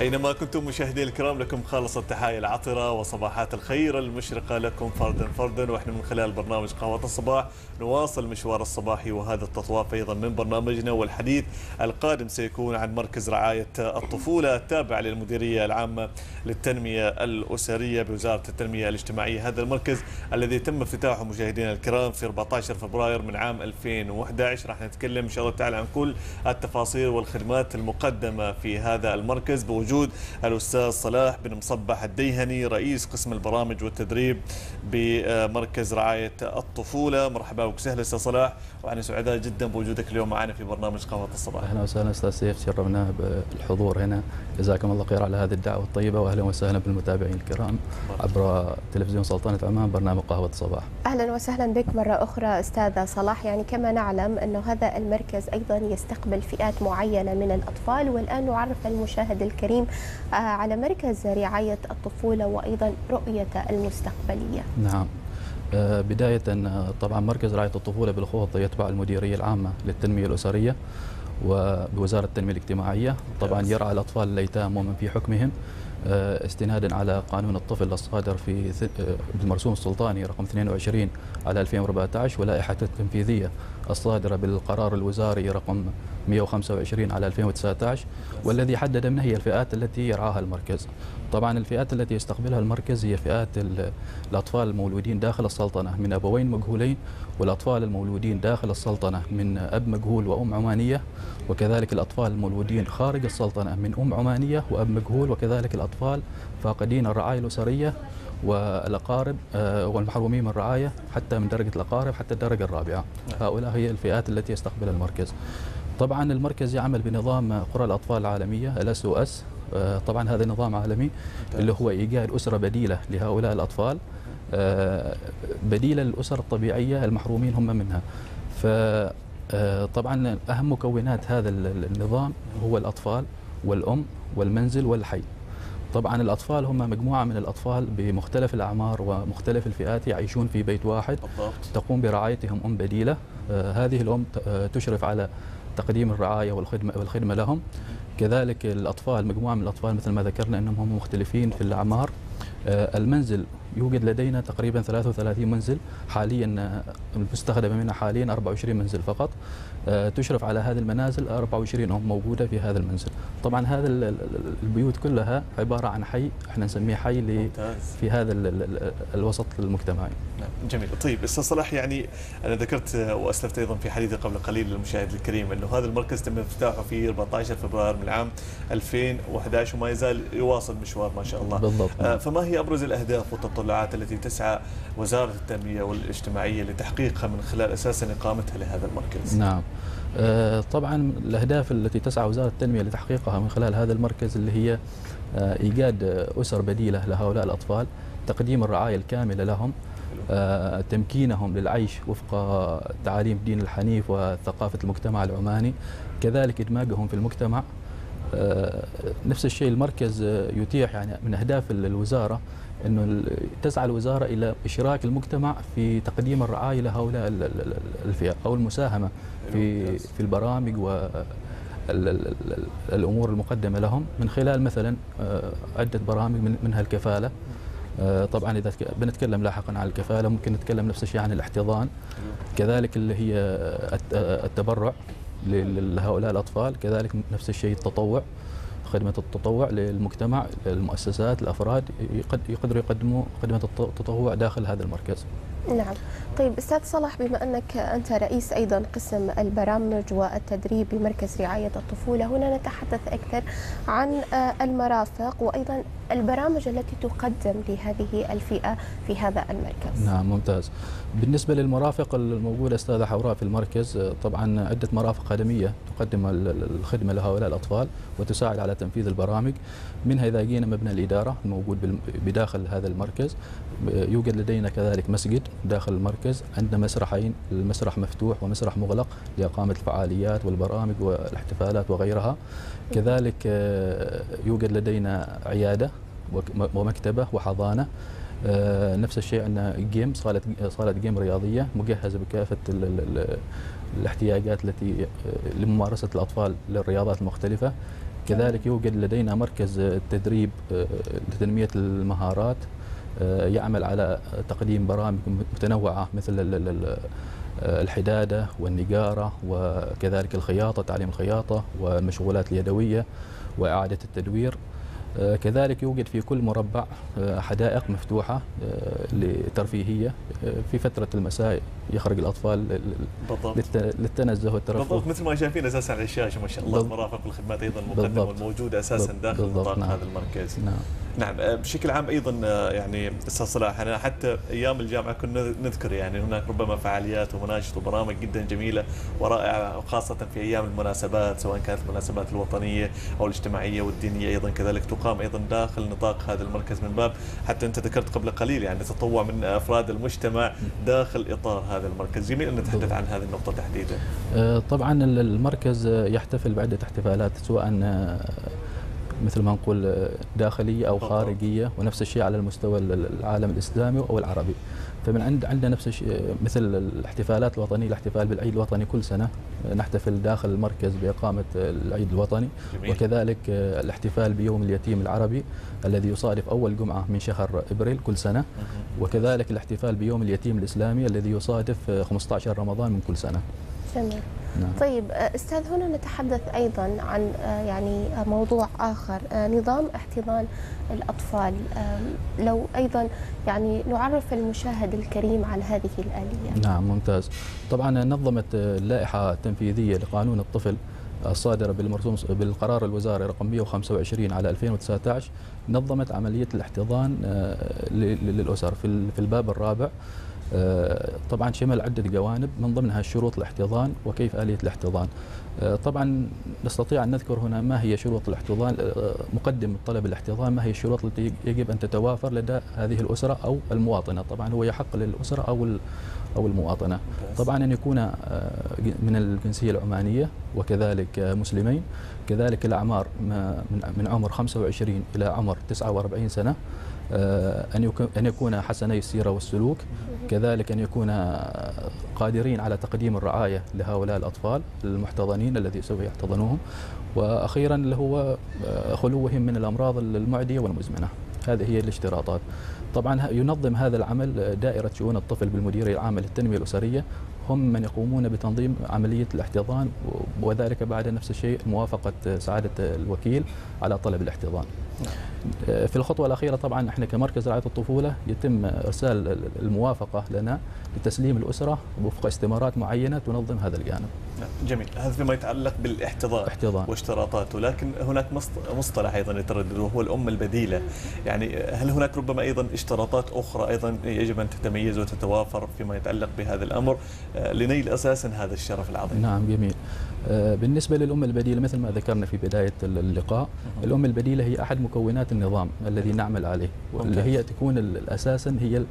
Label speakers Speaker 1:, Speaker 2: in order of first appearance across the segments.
Speaker 1: أينما كنتم مشاهدي الكرام لكم خالص التحايا العطرة وصباحات الخير المشرقة لكم فردا فردا وإحنا من خلال برنامج قهوة الصباح نواصل المشوار الصباحي وهذا التطواف أيضا من برنامجنا والحديث القادم سيكون عن مركز رعاية الطفولة التابع للمديرية العامة للتنمية الأسرية بوزارة التنمية الاجتماعية. هذا المركز الذي تم افتتاحه مشاهدينا الكرام في 14 فبراير من عام 2011 راح نتكلم إن شاء الله تعالى عن كل التفاصيل والخدمات المقدمة في هذا المركز. بوجود الأستاذ صلاح بن مصبح الديهني رئيس قسم البرامج والتدريب بمركز رعاية الطفولة. مرحبا بك. وسهلا أستاذ صلاح. وأنا سعداء جدا بوجودك اليوم معنا في برنامج قهوة الصباح.
Speaker 2: أهلا وسهلا أستاذ سيف. شرفنا بالحضور هنا. جزاكم الله خير على هذه الدعوة الطيبة. واهلا وسهلا بالمتابعين الكرام. عبر تلفزيون سلطنة عمان برنامج قهوة الصباح.
Speaker 3: أهلا وسهلا بك مرة أخرى أستاذ صلاح. يعني كما نعلم انه هذا المركز أيضا يستقبل فئات معينة من الأطفال. والآن نعرف المشاهد الكريم آه، على مركز رعاية الطفولة وأيضا رؤيته المستقبلية.
Speaker 2: نعم. آه، بداية آه، طبعا مركز رعاية الطفولة بالخوض يتبع المديرية العامة للتنمية الأسرية وبوزارة التنمية الاجتماعية طبعا يرعى الأطفال الأيتام ومن في حكمهم استنادا على قانون الطفل الصادر في بالمرسوم السلطاني رقم 22 على 2014 ولائحة التنفيذية الصادرة بالقرار الوزاري رقم 125 على 2019 والذي حدد من هي الفئات التي يرعاها المركز. طبعا الفئات التي يستقبلها المركز هي فئات ال- الأطفال المولودين داخل السلطنة من أبوين مجهولين والأطفال المولودين داخل السلطنة من أب مجهول وأم عمانية وكذلك الأطفال المولودين خارج السلطنة من أم عمانية وأب مجهول وكذلك الأطفال فاقدين الرعاية الأسرية والأقارب آه، والمحرومين من الرعاية حتى من درجة الأقارب حتى الدرجة الرابعة. هؤلاء هي الفئات التي يستقبلها المركز. طبعا المركز يعمل بنظام قرى الأطفال العالمية الأس أو إس. طبعا هذا نظام عالمي اللي هو إيجاد أسرة بديلة لهؤلاء الأطفال. آه، بديلة للأسر الطبيعية المحرومين هم منها. ف آه، طبعا أهم مكونات هذا ال- ال- النظام هو الأطفال والأم والمنزل والحي. طبعا الأطفال هم مجموعة من الأطفال بمختلف الأعمار ومختلف الفئات يعيشون في بيت واحد. تقوم برعايتهم أم بديلة. آه، هذه الأم آه، تشرف على تقديم الرعاية والخدمة, والخدمة لهم. كذلك الأطفال مجموعة من الأطفال مثل ما ذكرنا أنهم هم مختلفين في الأعمار. آه، المنزل يوجد لدينا تقريبا 33 منزل حاليا آه، المستخدمة منها حاليا 24 منزل فقط آه، تشرف على هذه المنازل 24 أم موجودة في هذا المنزل. طبعا هذا ال- ال- البيوت كلها عبارة عن حي إحنا نسميه حي في هذا ال- ال- الوسط المجتمعي.
Speaker 1: نعم جميل. طيب أستاذ صلاح يعني أنا ذكرت وأسلفت أيضا في حديثي قبل قليل للمشاهد الكريم أنه هذا المركز تم افتتاحه في 14 فبراير من عام 2011 وما يزال يواصل مشوار ما شاء الله.
Speaker 2: بالضبط
Speaker 1: آه، فما هي أبرز الأهداف والتطلعات التي تسعى وزارة التنمية والاجتماعيه لتحقيقها من خلال أساسا إقامتها لهذا المركز؟
Speaker 2: نعم آه، طبعا الأهداف التي تسعى وزارة التنمية لتحقيقها من خلال هذا المركز اللي هي آه، إيجاد أسر بديلة لهؤلاء الأطفال تقديم الرعاية الكاملة لهم آه، تمكينهم للعيش وفق تعاليم الدين الحنيف وثقافة المجتمع العماني كذلك إدماجهم في المجتمع نفس الشيء المركز يتيح يعني من أهداف ال- الوزارة ال- تسعى الوزارة إلى إشراك المجتمع في تقديم الرعاية لهؤلاء ال- ال- ال- الفئة أو المساهمة في. في البرامج و ال- ال- ال- الأمور المقدمة لهم. من خلال مثلا آه، عدة برامج من- منها الكفالة. آه، طبعا إذا تك- بنتكلم لاحقا عن الكفالة ممكن نتكلم نفس الشيء عن الاحتضان. كذلك اللي هي الت- التبرع لهؤلاء الأطفال. كذلك نفس الشيء التطوع. خدمة التطوع للمجتمع المؤسسات الأفراد يقد- يقدروا يقدموا خدمة الت- التطوع داخل هذا المركز.
Speaker 3: نعم. طيب أستاذ صلاح بما أنك أنت رئيس أيضا قسم البرامج والتدريب بمركز رعاية الطفولة هنا نتحدث أكثر عن آه، المرافق وأيضا البرامج التي تقدم لهذه الفئة في هذا المركز.
Speaker 2: نعم ممتاز. بالنسبة للمرافق الموجودة أستاذة حوراء في المركز آه، طبعا عدة مرافق خدمية تقدم ال- ال- الخدمة لهؤلاء الأطفال وتساعد على تنفيذ البرامج. منها إذا جينا مبنى الإدارة الموجود بداخل هذا المركز آه، يوجد لدينا كذلك مسجد داخل المركز عندنا مسرحين المسرح مفتوح ومسرح مغلق لإقامة الفعاليات والبرامج والاحتفالات وغيرها. كذلك آه، يوجد لدينا عيادة ومكتبة وحضانة. آه، نفس الشيء عندنا جيم صالة صالة جيم رياضية مجهزة بكافة ال ال ال الاحتياجات التي آه، لممارسة الأطفال للرياضات المختلفة. كذلك يوجد لدينا مركز تدريب لتنمية المهارات. يعمل على تقديم برامج متنوعة مثل الحدادة والنجارة وكذلك الخياطة تعليم الخياطة والمشغولات اليدوية وإعادة التدوير. آه، كذلك يوجد في كل مربع آه، حدائق مفتوحة آه، لترفيهية في فترة المساء يخرج الأطفال بالضبط. للتنزه والترفه.
Speaker 1: بالضبط مثل ما شايفين أساسا على الشاشة ما شاء الله المرافق والخدمات أيضا مقدمة والموجودة أساسا داخل نطاق نعم. هذا المركز.
Speaker 2: نعم.
Speaker 1: نعم بشكل عام أيضا يعني أستاذ صلاح أنا حتى أيام الجامعة كنا نذكر يعني هناك ربما فعاليات ومناشط وبرامج جدا جميلة ورائعة وخاصة في أيام المناسبات سواء كانت المناسبات الوطنية أو الاجتماعية والدينية أيضا كذلك تقام أيضا داخل نطاق هذا المركز من باب حتى أنت ذكرت قبل قليل يعني تطوع من أفراد المجتمع داخل إطار هذا المركز، جميل أن نتحدث عن هذه النقطة تحديدا.
Speaker 2: أه، طبعا المركز يحتفل بعدة احتفالات سواء مثل ما نقول داخلية أو خارجية ونفس الشيء على المستوى العالم الإسلامي أو العربي. فمن عند عندنا نفس الشيء مثل الاحتفالات الوطنية الاحتفال بالعيد الوطني كل سنة نحتفل داخل المركز بإقامة العيد الوطني. جميل. وكذلك الاحتفال بيوم اليتيم العربي الذي يصادف أول جمعة من شهر إبريل كل سنة. وكذلك الاحتفال بيوم اليتيم الإسلامي الذي يصادف 15 رمضان من كل سنة.
Speaker 3: جميل. نعم. طيب آه، أستاذ هنا نتحدث أيضا عن آه، يعني موضوع آخر آه، نظام احتضان الأطفال. لو أيضا يعني نعرف المشاهد الكريم عن هذه الآلية.
Speaker 2: نعم ممتاز. طبعا نظمت اللائحه التنفيذيه لقانون الطفل الصادرة بالمرسوم بالقرار الوزاري رقم 125 على 2019 نظمت عملية الاحتضان للأسر في الباب الرابع. آه، طبعا شمل عدة جوانب من ضمنها شروط الاحتضان وكيف آلية الاحتضان. آه، طبعا نستطيع أن نذكر هنا ما هي شروط الاحتضان آه، مقدم طلب الاحتضان ما هي الشروط التي يجب أن تتوافر لدى هذه الأسرة أو المواطنة. طبعا هو يحق للأسرة أو أو المواطنة. طبعا أن يكون من الجنسية العمانية وكذلك مسلمين. كذلك الأعمار من عمر 25 إلى عمر 49 سنة. أن أن يكون حسني السيرة والسلوك كذلك أن يكون قادرين على تقديم الرعاية لهؤلاء الأطفال المحتضنين الذي سوف يحتضنوهم. وأخيرا اللي هو خلوهم من الأمراض المعدية والمزمنة. هذه هي الاشتراطات. طبعا ينظم هذا العمل دائرة شؤون الطفل بالمديرية العامة للتنمية الأسرية. هم من يقومون بتنظيم عملية الاحتضان وذلك بعد نفس الشيء موافقة سعادة الوكيل على طلب الاحتضان. في الخطوة الأخيرة طبعا إحنا كمركز رعاية الطفولة يتم إرسال الموافقة لنا لتسليم الأسرة وفق استمارات معينة تنظم هذا الجانب.
Speaker 1: جميل. هذا فيما يتعلق بالاحتضان احتضان. واشتراطاته. لكن هناك مصطلح أيضا يتردد وهو الأم البديلة. يعني هل هناك ربما أيضا اشتراطات أخرى أيضا يجب أن تتميز وتتوافر فيما يتعلق بهذا الأمر؟ آه، لنيل أساسا هذا الشرف العظيم.
Speaker 2: نعم جميل. بالنسبة للأم البديلة مثل ما ذكرنا في بداية اللقاء الأم البديلة هي أحد مكونات النظام الذي نعمل عليه واللي هي تكون أساسا هي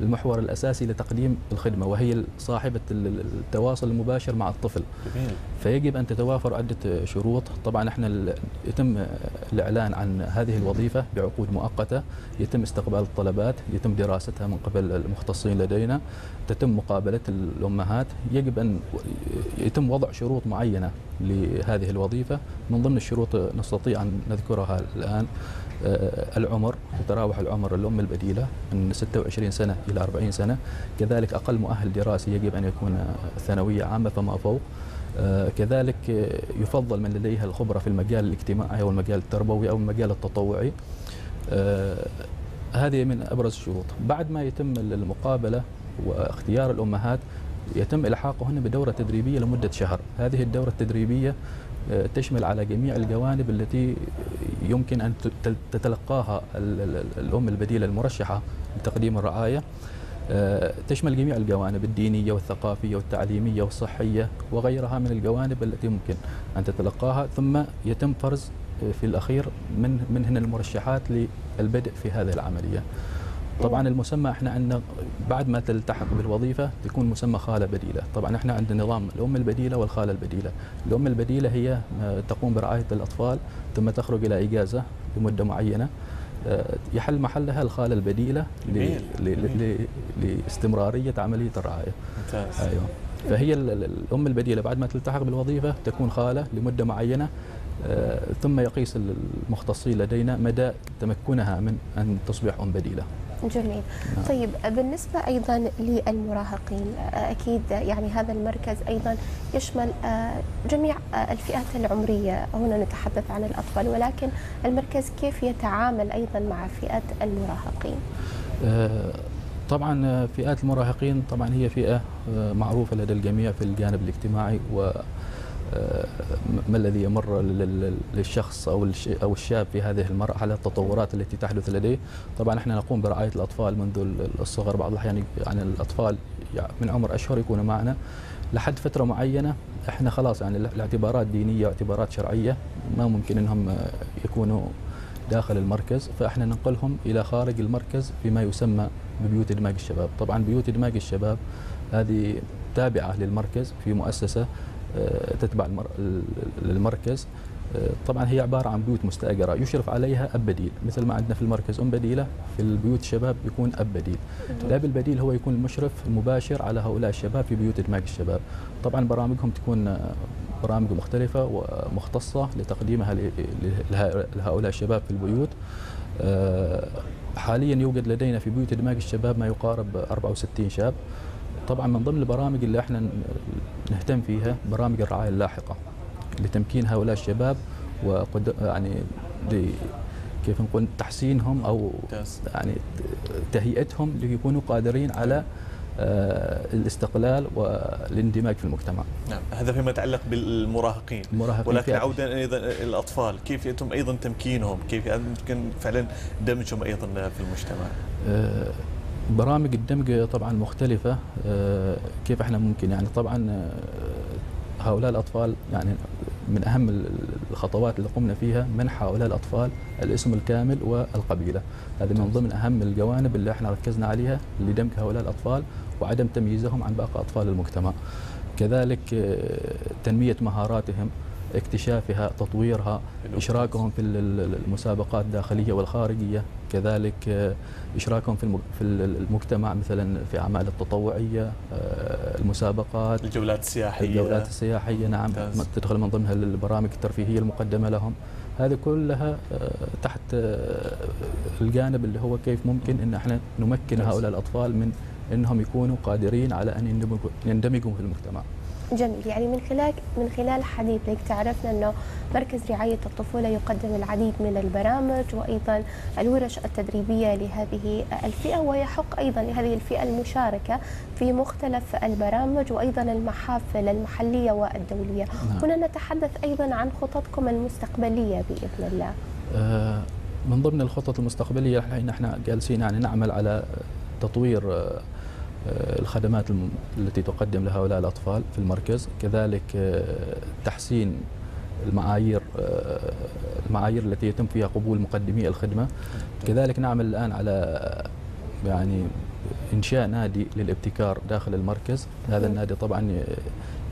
Speaker 2: المحور الأساسي لتقديم الخدمة وهي صاحبة التواصل المباشر مع الطفل. جميل. فيجب أن تتوافر عدة شروط. طبعا إحنا يتم الإعلان عن هذه الوظيفة بعقود مؤقتة. يتم استقبال الطلبات يتم دراستها من قبل المختصين لدينا. تتم مقابلة الأمهات. يجب أن يتم وضع شروط معينة. لهذه الوظيفة. من ضمن الشروط نستطيع أن نذكرها الآن آه، العمر يتراوح العمر الأم البديلة من 26 سنة إلى 40 سنة. كذلك أقل مؤهل دراسي يجب أن يكون ثانوية عامة فما فوق. آه، كذلك يفضل من لديها الخبرة في المجال الاجتماعي أو المجال التربوي أو المجال التطوعي. آه، هذه من أبرز الشروط. بعد ما يتم المقابلة واختيار الأمهات يتم إلحاقهن بدورة تدريبية لمدة شهر. هذه الدورة التدريبية آه، تشمل على جميع الجوانب التي يمكن أن تتلقاها الأم البديلة المرشحة لتقديم الرعاية. آه، تشمل جميع الجوانب الدينية والثقافية والتعليمية والصحية وغيرها من الجوانب التي ممكن أن تتلقاها. ثم يتم فرز في الأخير من من هنا المرشحات للبدء في هذه العملية. طبعا المسمى إحنا عندنا بعد ما تلتحق بالوظيفة تكون مسمى خالة بديلة، طبعا إحنا عندنا نظام الأم البديلة والخالة البديلة، الأم البديلة هي آه، تقوم برعاية الأطفال ثم تخرج إلى إجازة لمدة معينة آه، يحل محلها الخالة البديلة لاستمرارية عملية الرعاية.
Speaker 1: ممتاز.
Speaker 2: أيوه. فهي الأم البديلة بعد ما تلتحق بالوظيفة تكون خالة لمدة معينة ثم يقيس المختصين لدينا مدى تمكنها من أن تصبح أم بديلة.
Speaker 3: جميل. نعم. طيب بالنسبة أيضا للمراهقين أكيد يعني هذا المركز أيضا يشمل جميع الفئات العمرية. هنا نتحدث عن الأطفال ولكن المركز كيف يتعامل أيضا مع فئات المراهقين؟
Speaker 2: طبعا فئات المراهقين طبعا هي فئة معروفة لدى الجميع في الجانب الاجتماعي و ما الذي يمر للشخص أو أو الشاب في هذه المرحله التطورات التي تحدث لديه؟ طبعا إحنا نقوم برعاية الأطفال منذ الصغر بعض الأحيان يعني الأطفال من عمر أشهر يكونوا معنا. لحد فترة معينة إحنا خلاص يعني الاعتبارات دينية واعتبارات شرعية ما ممكن إنهم يكونوا داخل المركز. فإحنا ننقلهم إلى خارج المركز فيما يسمى ببيوت ادماج الشباب. طبعا بيوت ادماج الشباب هذه تابعة للمركز في مؤسسة آه، تتبع للمركز آه، طبعا هي عبارة عن بيوت مستأجرة. يشرف عليها اب بديل مثل ما عندنا في المركز أم بديلة في البيوت الشباب يكون اب بديل الاب البديل هو يكون المشرف المباشر على هؤلاء الشباب في بيوت ادماج الشباب. طبعا برامجهم تكون آه، برامج مختلفة ومختصة لتقديمها لهؤلاء الشباب في البيوت. حاليا يوجد لدينا في بيوت ادماج الشباب ما يقارب 64 شاب. طبعا من ضمن البرامج اللي إحنا نهتم فيها برامج الرعاية اللاحقة لتمكين هؤلاء الشباب وقد يعني كيف نقول تحسينهم أو يعني تهيئتهم ليكونوا قادرين على آه، الاستقلال والاندماج في المجتمع.
Speaker 1: نعم، هذا فيما يتعلق بالمراهقين. المراهقين ولكن عودا أيضا الأطفال، كيف يتم أيضا تمكينهم؟ كيف يمكن فعلا دمجهم أيضا في المجتمع؟
Speaker 2: برامج الدمج طبعا مختلفة. آه، كيف إحنا ممكن؟ يعني طبعا آه، هؤلاء الأطفال يعني من أهم الخطوات اللي قمنا فيها منح هؤلاء الأطفال الاسم الكامل والقبيلة. هذه من ضمن أهم الجوانب اللي إحنا ركزنا عليها لدمج هؤلاء الأطفال وعدم تمييزهم عن باقي أطفال المجتمع. كذلك آه، تنمية مهاراتهم اكتشافها تطويرها إشراكهم في المسابقات الداخلية والخارجية. كذلك آه، إشراكهم في في المجتمع مثلا في أعمال التطوعية آه، المسابقات
Speaker 1: الجولات السياحية.
Speaker 2: الجولات السياحية نعم. ممتاز. تدخل من ضمنها البرامج الترفيهية المقدمة لهم. هذه كلها آه، تحت الجانب اللي هو كيف ممكن إن إحنا نمكن هؤلاء الأطفال من إنهم يكونوا قادرين على أن يندمجوا في المجتمع.
Speaker 3: جميل يعني من خلال من خلال حديثك تعرفنا إنه مركز رعاية الطفولة يقدم العديد من البرامج وأيضا الورش التدريبية لهذه الفئة ويحق أيضا لهذه الفئة المشاركة في مختلف البرامج وأيضا المحافل المحلية والدولية. نعم. هنا نتحدث أيضا عن خططكم المستقبلية بإذن الله.
Speaker 2: آه من ضمن الخطط المستقبلية إحنا جالسين يعني نعمل على تطوير آه، الخدمات التي تقدم لهؤلاء الأطفال في المركز. كذلك آه، تحسين المعايير آه، المعايير التي يتم فيها قبول مقدمي الخدمة. كذلك نعمل الآن على يعني إنشاء نادي للابتكار داخل المركز. هذا النادي طبعا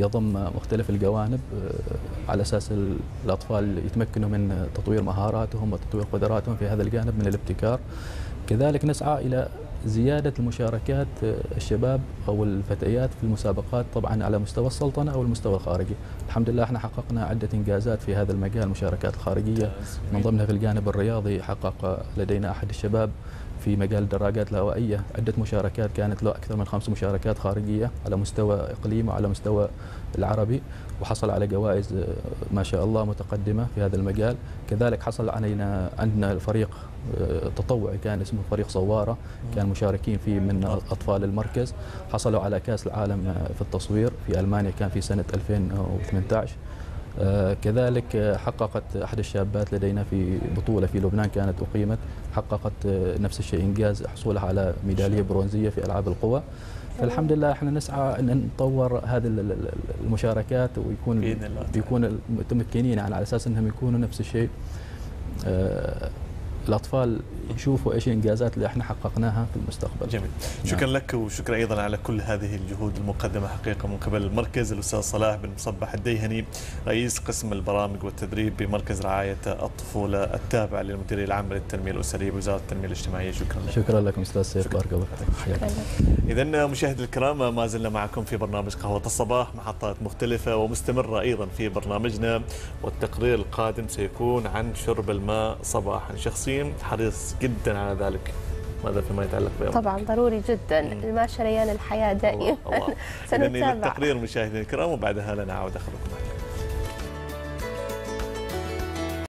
Speaker 2: يضم مختلف الجوانب على أساس الأطفال يتمكنوا من تطوير مهاراتهم وتطوير قدراتهم في هذا الجانب من الابتكار. كذلك نسعى إلى زيادة المشاركات آه، الشباب أو الفتيات في المسابقات طبعا على مستوى السلطنة أو المستوى الخارجي. الحمد لله إحنا حققنا عدة إنجازات في هذا المجال المشاركات الخارجية. من ضمنها في الجانب الرياضي حقق لدينا أحد الشباب في مجال الدراجات الهوائية عدة مشاركات كانت له أكثر من خمس مشاركات خارجية على مستوى إقليمي وعلى مستوى العربي وحصل على جوائز آه، ما شاء الله متقدمة في هذا المجال. كذلك حصل علينا عندنا الفريق تطوعي كان اسمه فريق صوارة كان مشاركين فيه من أطفال المركز. حصلوا على كأس العالم آه، في التصوير في ألمانيا كان في سنة 2018 آه، كذلك آه، حققت أحد الشابات لدينا في بطولة في لبنان كانت أقيمت حققت نفس الشيء إنجاز حصولها على ميدالية برونزية في ألعاب القوى. فالحمد لله إحنا نسعى إن نطور هذه المشاركات ويكون يكون متمكنين على أساس إنهم يكونوا نفس الشيء. الأطفال يشوفوا إيش الانجازات اللي إحنا حققناها في المستقبل.
Speaker 1: جميل. شكرا لك وشكرا أيضا على كل هذه الجهود المقدمة حقيقة من قبل المركز. الأستاذ صلاح بن مصبح الديهني رئيس قسم البرامج والتدريب بمركز رعاية الطفولة التابع للمديريه العامه للتنمية الاسريه بوزارة التنمية الاجتماعية. شكرا لك.
Speaker 2: شكرا لكم أستاذ سيف. بارك الله فيك.
Speaker 1: إذا مشاهدي الكرام ما زلنا معكم في برنامج قهوة الصباح محطات مختلفة ومستمرة أيضا في برنامجنا والتقرير القادم سيكون عن شرب الماء صباحا شخصيا. حريص جدا على ذلك. ماذا فيما يتعلق بأمر
Speaker 3: طبعا ضروري جدا. الماء شريان الحياة دائما. سنتابع.
Speaker 1: التقرير مشاهدينا الكرام وبعدها لنعود أخذكم. معنا